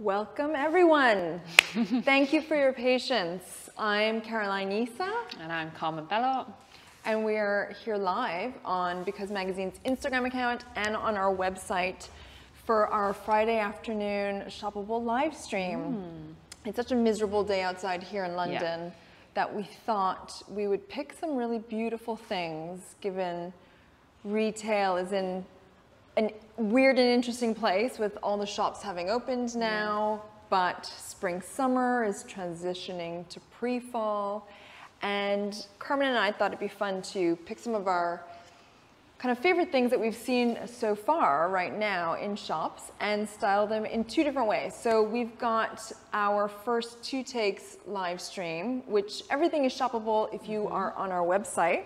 Welcome everyone. Thank you for your patience. I'm Caroline Issa. And I'm Carmen Bellot. And we are here live on Because Magazine's Instagram account and on our website for our Friday afternoon shoppable live stream. Mm. It's such a miserable day outside here in London yeah. that we thought we would pick some really beautiful things given retail is in a weird and interesting place with all the shops having opened now, but spring summer is transitioning to pre-fall. And Carmen and I thought it'd be fun to pick some of our kind of favorite things that we've seen so far right now in shops and style them in two different ways. So we've got our first two takes live stream, which everything is shoppable if you mm-hmm. are on our website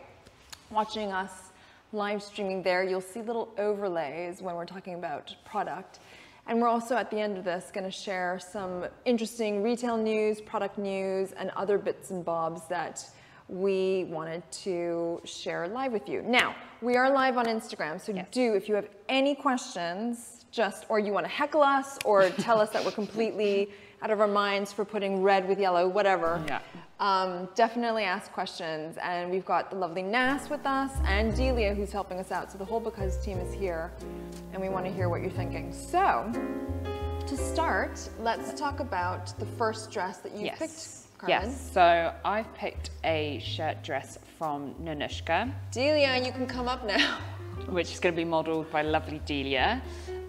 watching us live streaming there. You'll see little overlays when we're talking about product. And we're also at the end of this going to share some interesting retail news, product news, and other bits and bobs that we wanted to share live with you. Now, we are live on Instagram, so yes. do, if you have any questions, just, or you want to heckle us, or tell us that we're completely out of our minds for putting red with yellow, whatever. Yeah. Um, definitely ask questions. And we've got the lovely Nas with us and Delia who's helping us out. So the whole Because team is here and we want to hear what you're thinking. So to start, let's talk about the first dress that you yes. picked, Carmen. Yes, so I've picked a shirt dress from Nanushka. Delia, you can come up now. Which is going to be modelled by lovely Delia.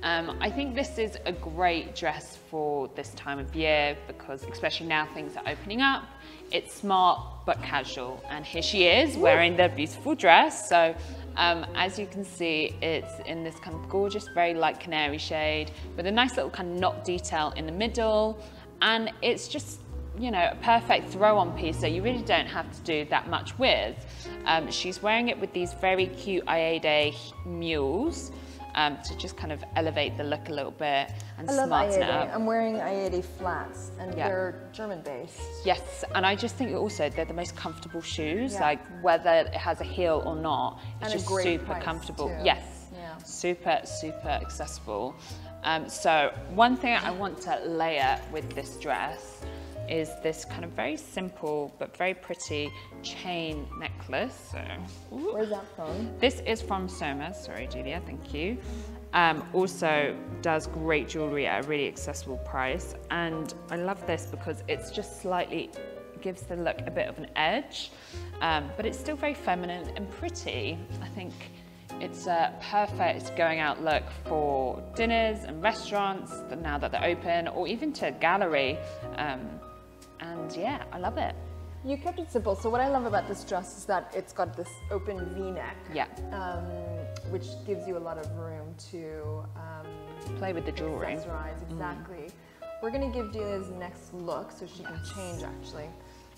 Um, I think this is a great dress for this time of year because especially now things are opening up, it's smart but casual. And here she is wearing the beautiful dress. So um, as you can see, it's in this kind of gorgeous, very light canary shade with a nice little kind of knot detail in the middle. And it's just, you know, a perfect throw on piece. So you really don't have to do that much with. Um, she's wearing it with these very cute Aeyde mules um, to just kind of elevate the look a little bit and I smarten it up. I'm wearing Aeyde flats and yeah. they're German based. Yes, and I just think also they're the most comfortable shoes, yeah. like whether it has a heel or not, it's and just super comfortable. Too. Yes, yeah. super, super accessible. Um, so one thing I want to layer with this dress is this kind of very simple but very pretty chain necklace. So, Where's that from? This is from Soma. Sorry, Julia, thank you. Um, also does great jewelry at a really accessible price. And I love this because it's just slightly, gives the look a bit of an edge, um, but it's still very feminine and pretty. I think it's a perfect going out look for dinners and restaurants now that they're open, or even to a gallery. Um, and yeah, I love it. You kept it simple. So what I love about this dress is that it's got this open V-neck. Yeah. Um, which gives you a lot of room to um, play with the jewelry. Accessorize, mm. exactly. Mm. We're gonna give Delia's next look so she can change actually.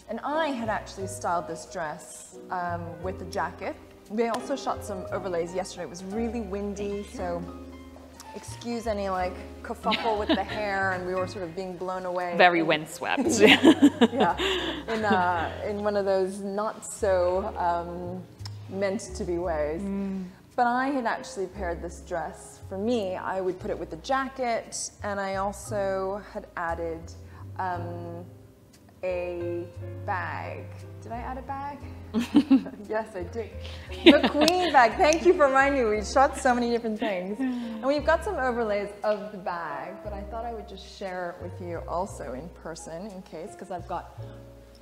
And I had actually styled this dress um, with a jacket. We also shot some overlays yesterday. It was really windy, so excuse any like kerfuffle with the hair and we were sort of being blown away. Very windswept. yeah, in, uh, in one of those not so um, meant to be ways. Mm. But I had actually paired this dress for me. I would put it with the jacket and I also had added um, a bag. Did I add a bag? yes, I did. The queen bag. Thank you for reminding me. We shot so many different things. And we've got some overlays of the bag, but I thought I would just share it with you also in person in case, because I've got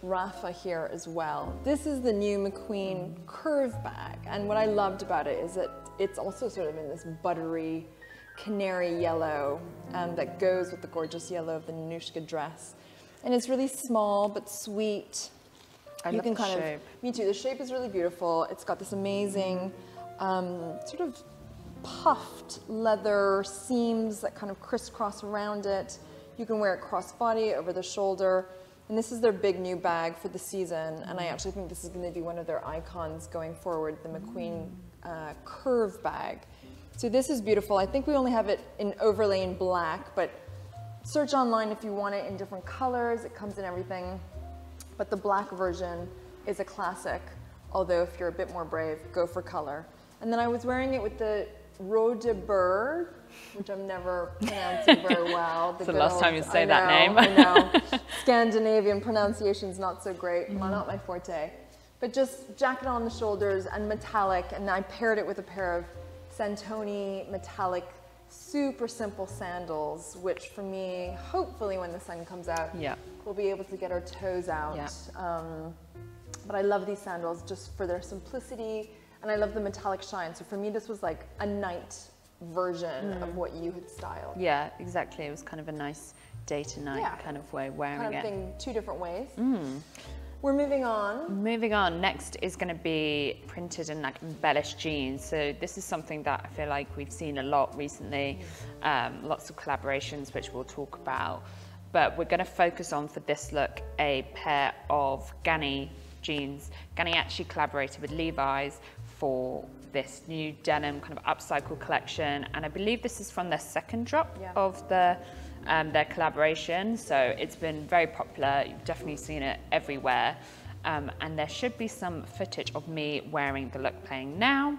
Rafa here as well. This is the new McQueen curve bag. And what I loved about it is that it's also sort of in this buttery canary yellow um, that goes with the gorgeous yellow of the Nanushka dress. And it's really small but sweet. I you can kind shape. of, me too. The shape is really beautiful. It's got this amazing um, sort of puffed leather seams that kind of crisscross around it. You can wear it crossbody over the shoulder. And this is their big new bag for the season. And I actually think this is going to be one of their icons going forward, the McQueen uh, curve bag. So this is beautiful. I think we only have it in overlay in black, but search online if you want it in different colors. It comes in everything but the black version is a classic, although if you're a bit more brave, go for color. And then I was wearing it with the Rodebjer, which I'm never pronouncing very well. The, the last time you say that name. I know. Scandinavian pronunciation's not so great. Mm. Not my forte. But just jacket on the shoulders and metallic, and I paired it with a pair of Santoni metallic, super simple sandals, which for me, hopefully when the sun comes out, yeah. we'll be able to get our toes out. Yeah. Um, but I love these sandals just for their simplicity and I love the metallic shine. So for me, this was like a night version mm. of what you had styled. Yeah, exactly. It was kind of a nice day to night yeah. kind of way wearing kind of it. thing, two different ways. Mm. We're moving on. Moving on. Next is going to be printed and like embellished jeans. So this is something that I feel like we've seen a lot recently. Um, lots of collaborations, which we'll talk about. But we're going to focus on for this look a pair of Ganni jeans. Ganni actually collaborated with Levi's for this new denim kind of upcycle collection. And I believe this is from their second drop yeah. of the, um, their collaboration. So it's been very popular. You've definitely seen it everywhere. Um, and there should be some footage of me wearing the look playing now.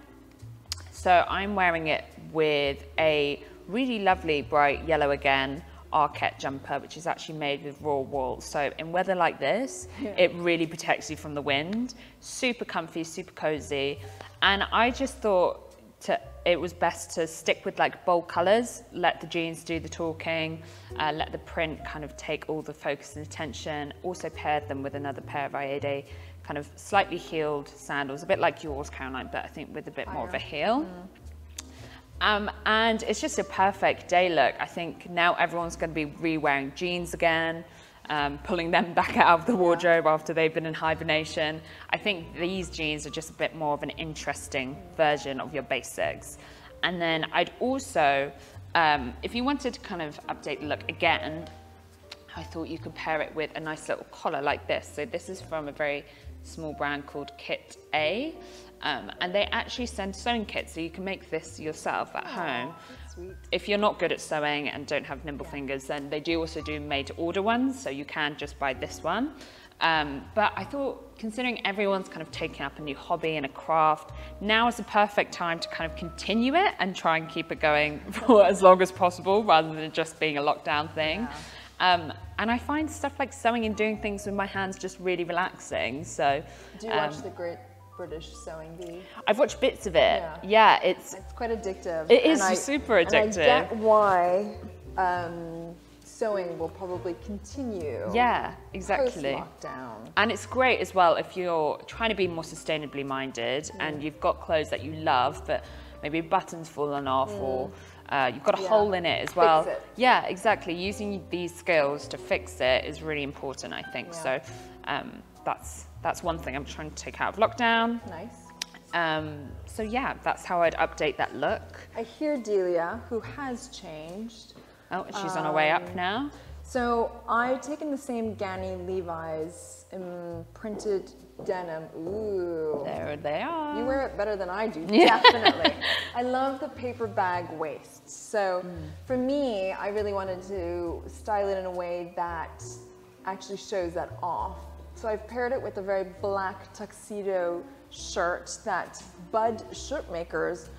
So I'm wearing it with a really lovely bright yellow again Arket jumper, which is actually made with raw wool. So in weather like this, yeah. it really protects you from the wind. Super comfy, super cozy. And I just thought to, it was best to stick with like bold colors, let the jeans do the talking, uh, let the print kind of take all the focus and attention. Also paired them with another pair of Aeyde kind of slightly heeled sandals, a bit like yours, Caroline, but I think with a bit more of a heel. Mm. Um, and it's just a perfect day look. I think now everyone's going to be re-wearing jeans again, um, pulling them back out of the wardrobe after they've been in hibernation. I think these jeans are just a bit more of an interesting version of your basics. And then I'd also, um, if you wanted to kind of update the look again, I thought you could pair it with a nice little collar like this. So this is from a very small brand called Kit A. Um, and they actually send sewing kits, so you can make this yourself at oh, home. If you're not good at sewing and don't have nimble yeah. fingers, then they do also do made-to-order ones, so you can just buy this one. Um, but I thought, considering everyone's kind of taking up a new hobby and a craft, now is the perfect time to kind of continue it and try and keep it going for as long as possible, rather than just being a lockdown thing. Yeah. Um, and I find stuff like sewing and doing things with my hands just really relaxing. So, do you um, watch the Great British Sewing Bee? I've watched bits of it. Yeah, yeah it's it's quite addictive. It is I, super addictive. And I get why um, sewing will probably continue. Yeah, exactly. Lockdown. And it's great as well if you're trying to be more sustainably minded mm. and you've got clothes that you love, but maybe buttons fallen off mm. or uh, you've got a yeah. hole in it as well. Yeah, exactly. Using these skills to fix it is really important, I think. Yeah. So um, that's that's one thing I'm trying to take out of lockdown. Nice. Um, so yeah, that's how I'd update that look. I hear Delia, who has changed. Oh, she's um, on her way up um, now. So I've taken the same Ganni Levi's printed denim. Ooh. There they are. You wear it better than I do, yeah. definitely. I love the paper bag waist. So mm. for me, I really wanted to style it in a way that actually shows that off. So I've paired it with a very black tuxedo shirt that Budd shirt makers,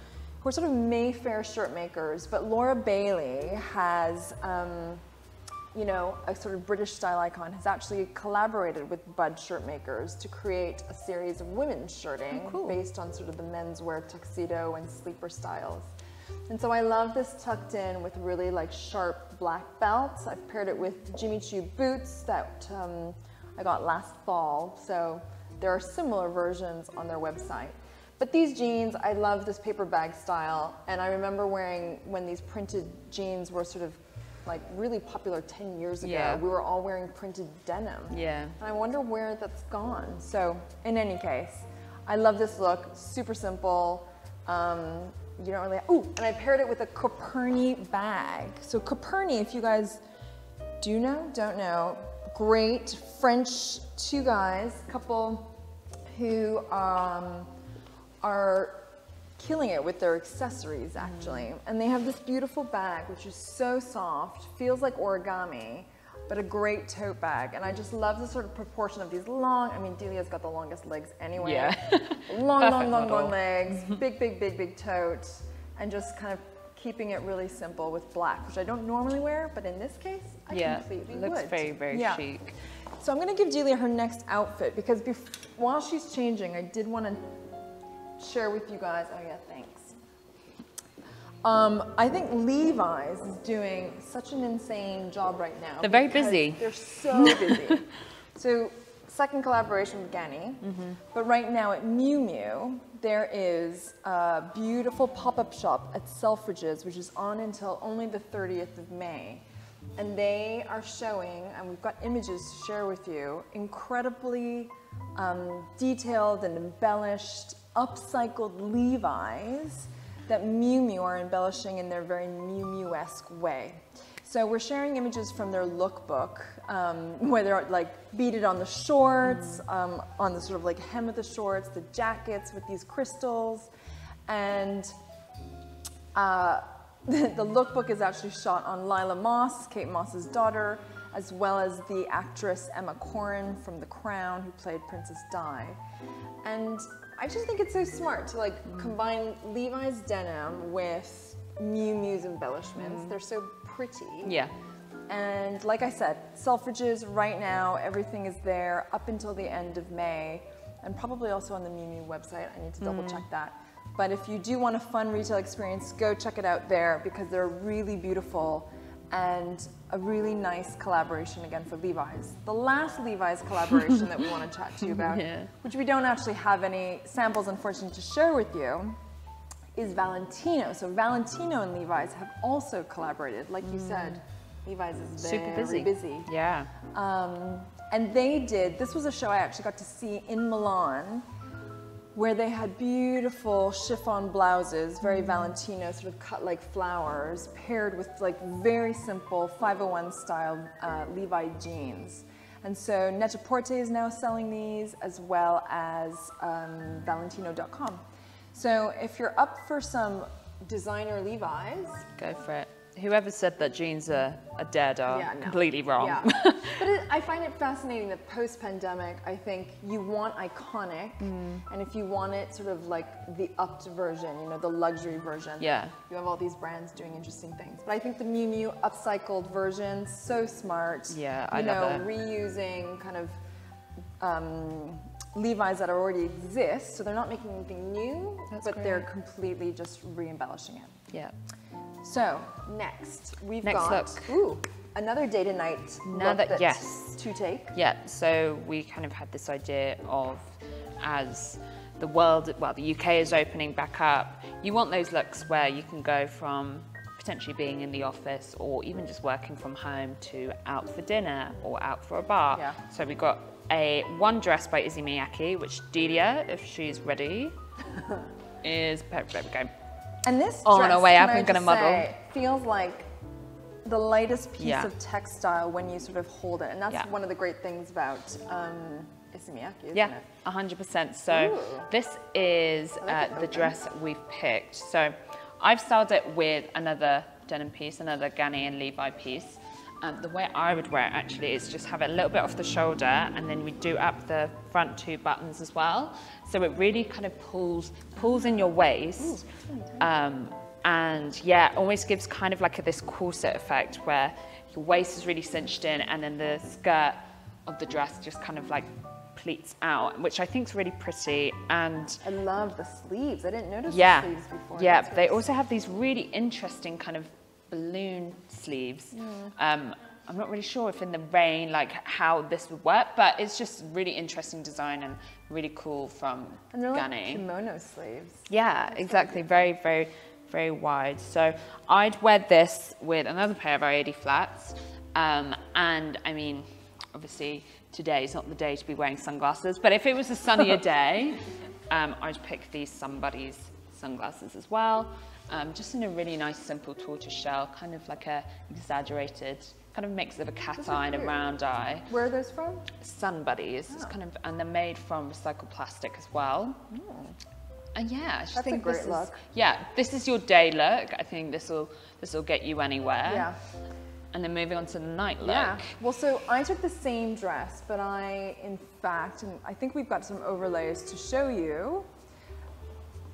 who are sort of Mayfair shirt makers, but Laura Bailey has um, you know, a sort of British style icon, has actually collaborated with Budd shirt makers to create a series of women's shirting oh, cool. based on sort of the menswear tuxedo and sleeper styles. And so I love this tucked in with really like sharp black belts. I've paired it with Jimmy Choo boots that um, I got last fall. So there are similar versions on their website. But these jeans, I love this paper bag style. And I remember wearing when these printed jeans were sort of like really popular 10 years ago. Yeah. We were all wearing printed denim. Yeah. And I wonder where that's gone. So in any case, I love this look, super simple. Um, you don't really, oh, and I paired it with a Coperni bag. So Coperni, if you guys do know, don't know, great French two guys, couple who um, are killing it with their accessories actually. Mm. And they have this beautiful bag, which is so soft, feels like origami, but a great tote bag. And I just love the sort of proportion of these long, I mean, Delia's got the longest legs anyway. Yeah. long, long, long, long legs, big, big, big, big tote. and just kind of keeping it really simple with black, which I don't normally wear, but in this case, I yeah, completely looks would. very, very Yeah. chic. So I'm going to give Delia her next outfit because bef- while she's changing, I did want to share with you guys. Oh yeah, thanks. Um, I think Levi's is doing such an insane job right now. They're very busy. They're so busy. so second collaboration with Ganni, Mm-hmm. but right now at Miu Miu there is a beautiful pop-up shop at Selfridges, which is on until only the 30th of May. And they are showing, and we've got images to share with you, incredibly um, detailed and embellished, upcycled Levi's that Miu Miu are embellishing in their very Miu Miu-esque way. So we're sharing images from their lookbook, um, where they're like beaded on the shorts, um, on the sort of like hem of the shorts, the jackets with these crystals, and uh, the, the lookbook is actually shot on Lila Moss, Kate Moss's daughter, as well as the actress Emma Corrin from The Crown, who played Princess Di. And I just think it's so smart to like combine Levi's denim with Miu Miu's embellishments. They're so pretty. Yeah. And like I said, Selfridges right now, everything is there up until the end of May, and probably also on the Miu website. I need to double check mm. that. But if you do want a fun retail experience, go check it out there because they're really beautiful and a really nice collaboration again for Levi's. The last Levi's collaboration that we want to chat to you about, Yeah. which we don't actually have any samples, unfortunately, to share with you, is Valentino. So Valentino and Levi's have also collaborated. Like you said, Levi's is Super very busy. busy. Yeah. Um, and they did, this was a show I actually got to see in Milan where they had beautiful chiffon blouses, very Valentino, sort of cut like flowers, paired with like very simple 501 style uh, Levi jeans. And so Net-a-Porter is now selling these as well as um, Valentino.com. So if you're up for some designer Levi's, Go for it. Whoever said that jeans are, are dead are Yeah, no. completely wrong. Yeah. but it, I find it fascinating that post pandemic, I think you want iconic, Mm. and if you want it sort of like the upped version, you know, the luxury version, Yeah. you have all these brands doing interesting things. But I think the Miu Miu upcycled version, so smart. Yeah, you I know, love it. reusing kind of um, Levi's that already exist, so they're not making anything new, That's but they're completely just re-embellishing it. Yeah. So next, we've Next got look. ooh another day to night Now look yes. to take. Yeah, so we kind of had this idea of as the world, well, the UK is opening back up, you want those looks where you can go from potentially being in the office or even just working from home to out for dinner or out for a bar. Yeah. So we got a one dress by Issey Miyake, which Delia, if she's ready, is there we go. And this On dress, way up and gonna muddle. feels like the lightest piece Yeah. of textile when you sort of hold it, and that's Yeah. one of the great things about um, Issey Miyake, isn't Yeah, it? 100%. So Ooh. this is like uh, the dress we've picked. So I've styled it with another denim piece, another Ganni Levi piece. Um, the way I would wear it actually is just have it a little bit off the shoulder and then we do up the front two buttons as well. So it really kind of pulls, pulls in your waist. Um, and yeah, almost gives kind of like a, this corset effect where your waist is really cinched in and then the skirt of the dress just kind of like pleats out, which I think is really pretty. And I love the sleeves. I didn't notice yeah, the sleeves before. yeah, they also have these really interesting kind of balloon sleeves. Um, I'm not really sure if in the rain, like how this would work, but it's just really interesting design and really cool from And they're like kimono sleeves. Yeah, exactly. Very, very, very wide. So I'd wear this with another pair of I-80 flats. Um, and I mean, obviously today is not the day to be wearing sunglasses, but if it was a sunnier day, um, I'd pick these Sun Buddies sunglasses as well. Um, just in a really nice, simple tortoise shell, kind of like a exaggerated, kind of mix of a cat eye and a round eye. Where are those from? Sun Buddies. It's kind of, and they're made from recycled plastic as well. And yeah, I just That's a great this is look. yeah, this is your day look. I think this will this will get you anywhere. Yeah. And then moving on to the night look. Yeah. Well, so I took the same dress, but I, in fact, and I think we've got some overlays to show you.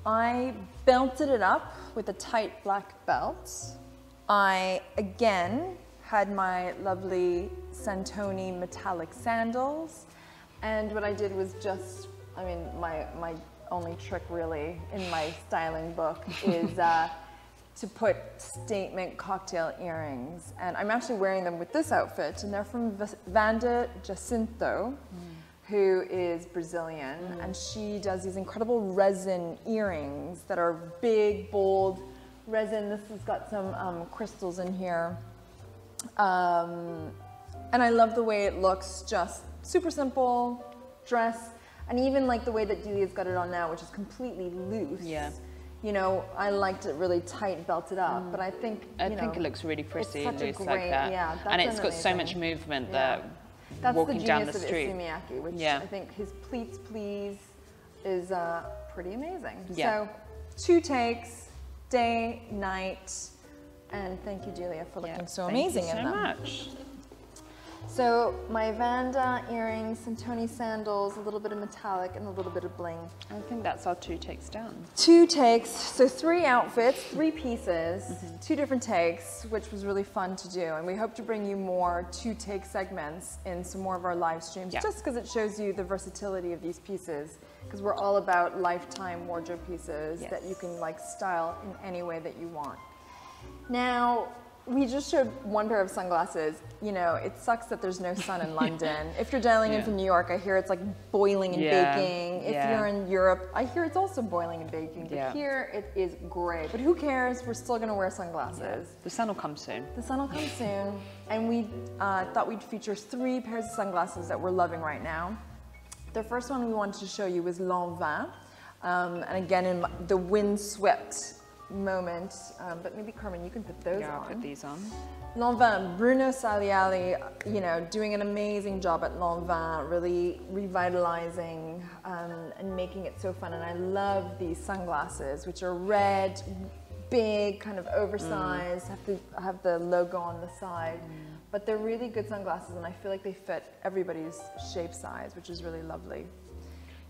I belted it up with a tight black belt. I again had my lovely Santoni metallic sandals. And what I did was just, I mean, my, my only trick really in my styling book is uh, to put statement cocktail earrings. And I'm actually wearing them with this outfit, and they're from Vanda Jacintho. Mm. Who is Brazilian, mm. and she does these incredible resin earrings that are big, bold resin. This has got some um, crystals in here. Um, and I love the way it looks, just super simple dress. And even like the way that Delia's got it on now, which is completely loose. Yeah. You know, I liked it really tight, belted up, mm. but I think I know, think it looks really pretty loose great, like that. Yeah, and it's got so much movement yeah. that that's walking the down the genius street. of Issey which yeah. I think his pleats please is uh, pretty amazing. Yeah. So two takes, day, night, and thank you, Julia, for looking yeah, so thank amazing you in them. much. So my Vanda earrings, Santoni sandals, a little bit of metallic, and a little bit of bling. I think that's our two takes down. Two takes, so three outfits, three pieces, mm -hmm. two different takes, which was really fun to do. And we hope to bring you more two take segments in some more of our live streams, yeah. just because it shows you the versatility of these pieces. Because we're all about lifetime wardrobe pieces yes. that you can like style in any way that you want. Now, we just showed one pair of sunglasses. You know, it sucks that there's no sun in London. if you're dialing yeah. in from New York, I hear it's like boiling and yeah. baking. If yeah. you're in Europe, I hear it's also boiling and baking. But here it is gray. But who cares? We're still gonna wear sunglasses. The sun will come soon. The sun will come soon. And we uh, thought we'd feature three pairs of sunglasses that we're loving right now. The first one we wanted to show you was Lanvin. Um, and again, in the windswept moment, um, but maybe Carmen, you can put those yeah, on. I'll put these on. Lanvin, Bruno Sialelli, you know, doing an amazing job at Lanvin, really revitalizing um, and making it so fun. And I love these sunglasses, which are red, big, kind of oversized, mm. have, to have the logo on the side. Mm. But they're really good sunglasses, and I feel like they fit everybody's shape size, which is really lovely.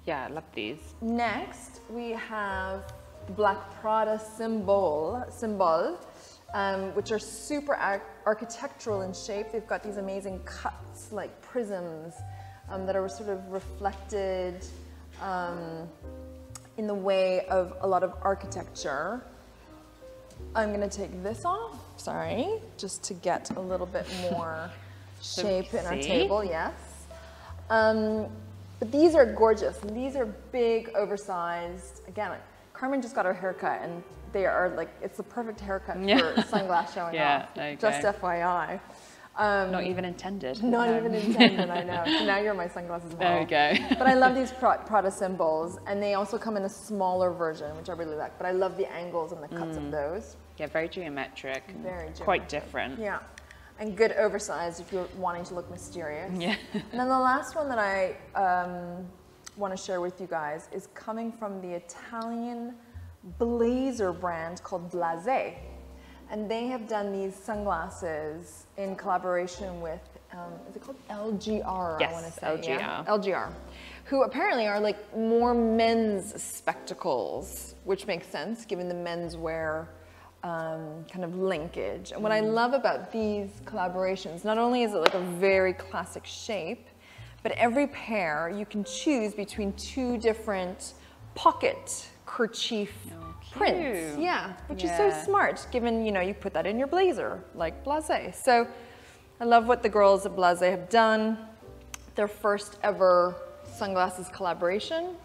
Yeah, I love these. Next, we have Black Prada symbol, symbol um, which are super ar architectural in shape. They've got these amazing cuts like prisms um, that are sort of reflected um, in the way of a lot of architecture. I'm gonna take this off, sorry, just to get a little bit more shape in our table, yes. Um, but these are gorgeous. These are big, oversized, again, Carmen just got her haircut and they are like, it's the perfect haircut yeah. for sunglass showing yeah, off. okay. Just FYI. Um, not even intended. Not no. even intended, I know. So now you're my sunglasses There we go. but I love these Prada symbols and they also come in a smaller version, which I really like. But I love the angles and the cuts mm. of those. Yeah, very geometric. Very geometric. Quite different. Yeah. And good oversized if you're wanting to look mysterious. Yeah. and then the last one that I um, want to share with you guys is coming from the Italian blazer brand called Blase. And they have done these sunglasses in collaboration with, um, is it called LGR? Yes, I want to say. LGR. Yeah? LGR. Who apparently are like more men's spectacles, which makes sense given the menswear um, kind of linkage. And what I mm. love about these collaborations, not only is it like a very classic shape, but every pair you can choose between two different pocket kerchief oh, prints. Yeah, which yeah. is so smart given, you know, you put that in your blazer like Blase. So I love what the girls at Blase have done. Their first ever sunglasses collaboration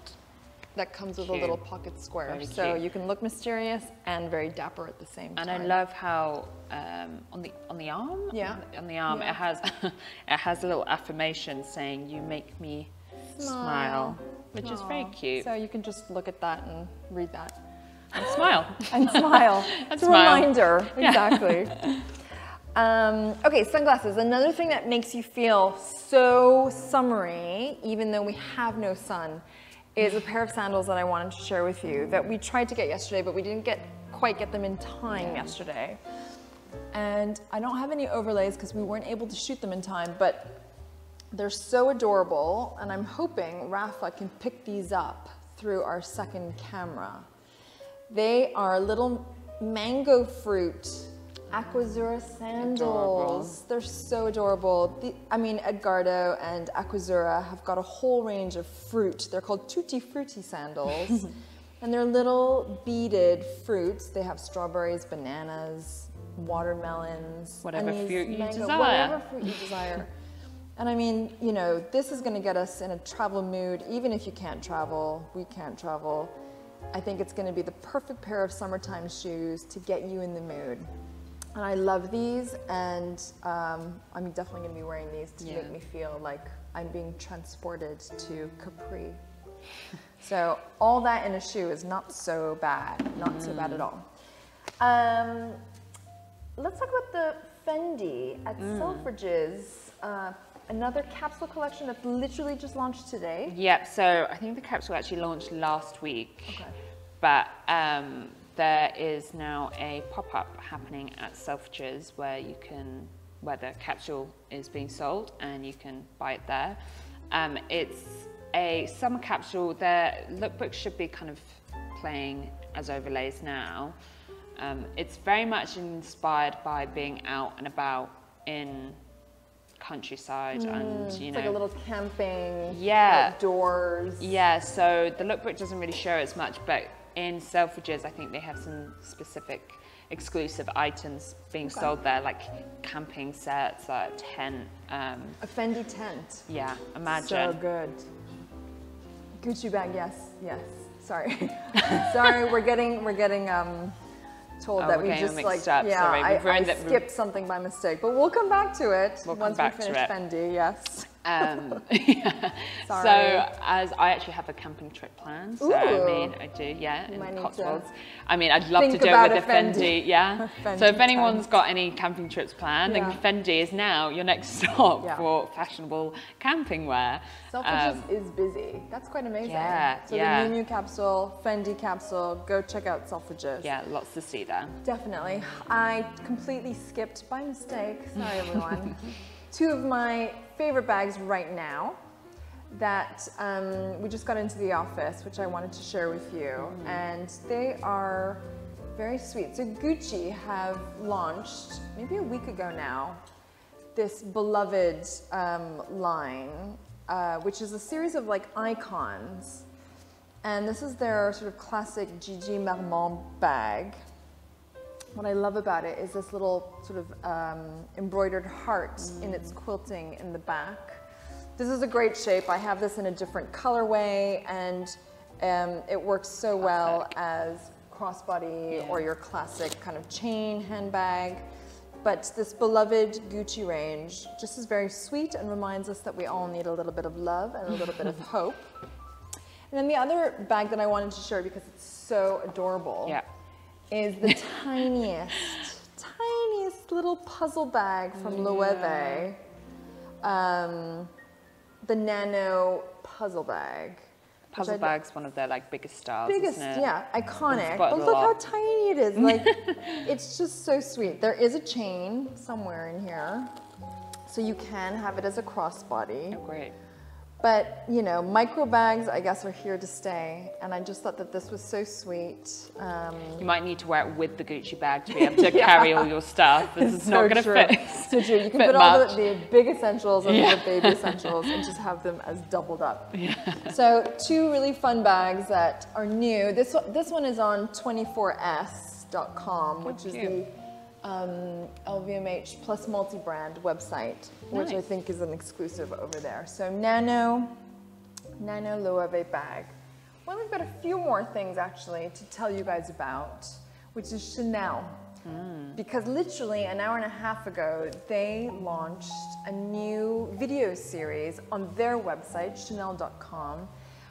that comes with cute. a little pocket square. Very so cute. you can look mysterious and very dapper at the same and time. And I love how um, on the on the arm, yeah, on the arm, yeah. it has it has a little affirmation saying "You make me smile,", smile which Aww. is very cute. So you can just look at that and read that. And smile. and smile. it's a reminder, exactly. Um, okay, sunglasses. Another thing that makes you feel so summery, even though we have no sun, is a pair of sandals that I wanted to share with you that we tried to get yesterday, but we didn't get quite get them in time yesterday. And I don't have any overlays because we weren't able to shoot them in time, but they're so adorable, and I'm hoping Rafa can pick these up through our second camera. They are little mango fruit Aquazzura sandals. Adorable. They're so adorable. The, I mean, Edgardo and Aquazzura have got a whole range of fruit. They're called Tutti Frutti sandals. and they're little beaded fruits. They have strawberries, bananas, watermelons. Whatever fruit you mango- desire. Whatever fruit you desire. And I mean, you know, this is going to get us in a travel mood, even if you can't travel, we can't travel. I think it's going to be the perfect pair of summertime shoes to get you in the mood. And I love these, and um, I'm definitely going to be wearing these to Yeah. make me feel like I'm being transported to Capri. so all that in a shoe is not so bad, not so bad at all. Um, let's talk about the Fendi at Selfridges. Uh, another capsule collection that's literally just launched today. Yep, so I think the capsule actually launched last week. Okay. But um, there is now a pop-up happening at Selfridges where you can, where the capsule is being sold and you can buy it there. Um, it's a summer capsule. Their lookbook should be kind of playing as overlays now. Um, it's very much inspired by being out and about in countryside and you It's know like a little camping, Yeah. outdoors. yeah, so the lookbook doesn't really show as much, but in Selfridges, I think they have some specific exclusive items being sold there, like camping sets, a tent. Um, A Fendi tent. yeah, imagine. So good. Gucci bag, yes, yes. Sorry, sorry. We're getting we're getting um, told Oh, that we just like up, yeah. sorry. I, I skipped something by mistake, but we'll come back to it We'll once we finish. Fendi. Yes. Um, yeah. Sorry. So, as I actually have a camping trip planned, so I mean, I do, yeah, in might the Cotswolds. I mean, I'd love to do it with a Fendi, Fendi- yeah. a so, if Fendi anyone's tent. got any camping trips planned, Yeah. then Fendi is now your next stop Yeah. for fashionable camping wear. Selfridges Um, is busy. That's quite amazing. Yeah, So yeah. the Miu Miu capsule, Fendi capsule. Go check out Selfridges. yeah, lots to see there. Definitely. I completely skipped by mistake. Sorry, everyone. Two of my favorite bags right now that um, we just got into the office, which I wanted to share with you. And they are very sweet. So, Gucci have launched maybe a week ago now this beloved um, line, uh, which is a series of like icons. And this is their sort of classic GG Marmont bag. What I love about it is this little sort of um, embroidered heart in its quilting in the back. This is a great shape. I have this in a different colorway and um, it works so well as crossbody Yeah. or your classic kind of chain handbag. But this beloved Gucci range just is very sweet and reminds us that we all need a little bit of love and a little bit of hope. And then the other bag that I wanted to share because it's so adorable Yeah. Is the tiniest, tiniest little puzzle bag from Loewe. Um, the Nano puzzle bag. Puzzle bag's one of their like biggest stars, Biggest, yeah, iconic. But look how tiny it is. Like, it's just so sweet. There is a chain somewhere in here, so you can have it as a crossbody. Oh, great. But you know, micro bags, I guess, are here to stay. And I just thought that this was so sweet. Um, You might need to wear it with the Gucci bag to be able to carry all your stuff. This is not going to fit. So true. You can put all the, the big essentials and Yeah. the baby essentials and just have them as doubled up. So two really fun bags that are new. This one, this one is on 24s.com, which is cute. the um, LVMH plus multi-brand website, which I think is an exclusive over there. So Nano, Nano Loewe bag. Well, we've got a few more things actually to tell you guys about, which is Chanel. Because literally an hour and a half ago, they launched a new video series on their website, chanel.com,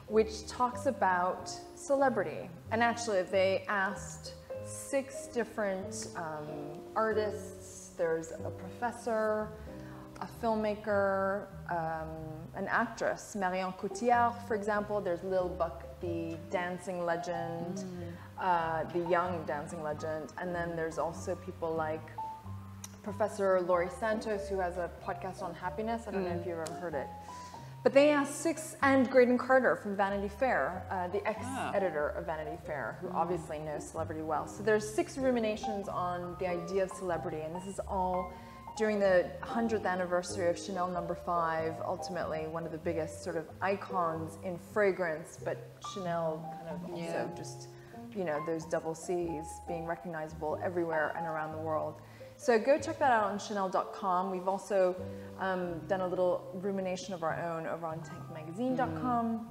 which talks about celebrity. And actually, they asked six different um, artists. There's a professor, a filmmaker, um, an actress, Marion Cotillard, for example. There's Lil Buck, the dancing legend, uh, the young dancing legend. And then there's also people like Professor Laurie Santos, who has a podcast on happiness. I don't know if you've ever heard it. But they asked six, and Graydon Carter from Vanity Fair, uh, the ex-editor of Vanity Fair, who obviously knows celebrity well. So there's six ruminations on the idea of celebrity, and this is all during the 100th anniversary of Chanel number no. 5, ultimately one of the biggest sort of icons in fragrance, but Chanel kind of also yeah. just, you know, those double C's being recognizable everywhere and around the world. So go check that out on Chanel.com. We've also um, done a little rumination of our own over on tankmagazine.com. Mm.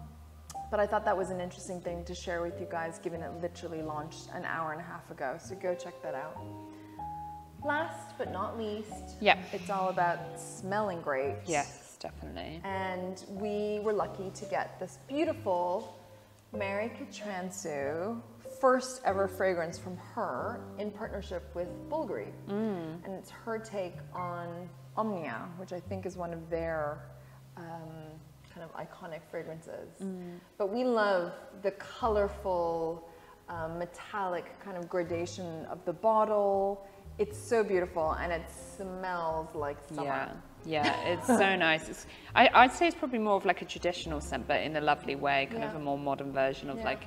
But I thought that was an interesting thing to share with you guys, given it literally launched an hour and a half ago. So go check that out. Last but not least, yeah. it's all about smelling great. Yes, definitely. And we were lucky to get this beautiful Mary Katrantzou first ever fragrance from her in partnership with Bulgari. Mm. And it's her take on Omnia, which I think is one of their um, kind of iconic fragrances. Mm. But we love the colorful, um, metallic kind of gradation of the bottle. It's so beautiful and it smells like summer. Yeah. Yeah, it's so nice. It's, I, would say it's probably more of like a traditional scent, but in a lovely way, kind yeah. of a more modern version of yeah. like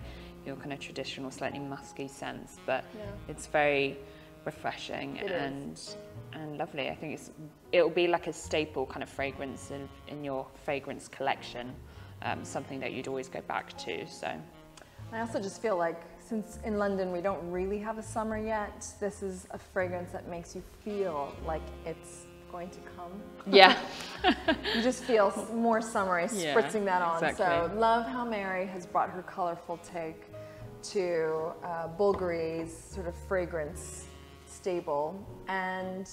your kind of traditional, slightly musky sense, but yeah. it's very refreshing it and is. and lovely. I think it's it'll be like a staple kind of fragrance in, in your fragrance collection, um, something that you'd always go back to. So I also just feel like since in London we don't really have a summer yet, this is a fragrance that makes you feel like it's going to come. Yeah. you just feel more summery yeah, spritzing that on. Exactly. So love how Mary has brought her colorful take to uh, Bulgari's sort of fragrance stable and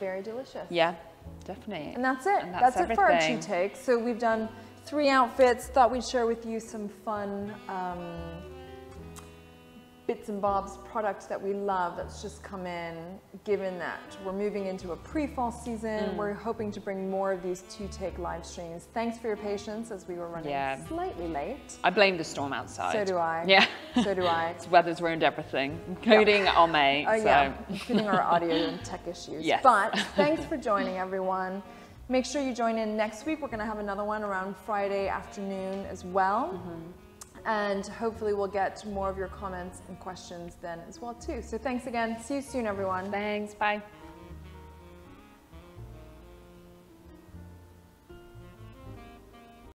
very delicious. Yeah, definitely. And that's it. And that's, that's it for our cheat take. So we've done three outfits. Thought we'd share with you some fun um, bits and bobs product that we love that's just come in, given that we're moving into a pre-fall season. Mm. We're hoping to bring more of these two-take live streams. Thanks for your patience as we were running yeah. slightly late. I blame the storm outside. So do I. Yeah. So do I. the weather's ruined everything, including yeah. our mate. Uh, so. Yeah, including our audio and tech issues. Yes. But thanks for joining, everyone. Make sure you join in next week. We're going to have another one around Friday afternoon as well. Mm -hmm and hopefully we'll get more of your comments and questions then as well too. So thanks again. See you soon, everyone. Thanks. Bye.